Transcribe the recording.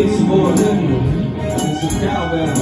It's more than it's a cowbell.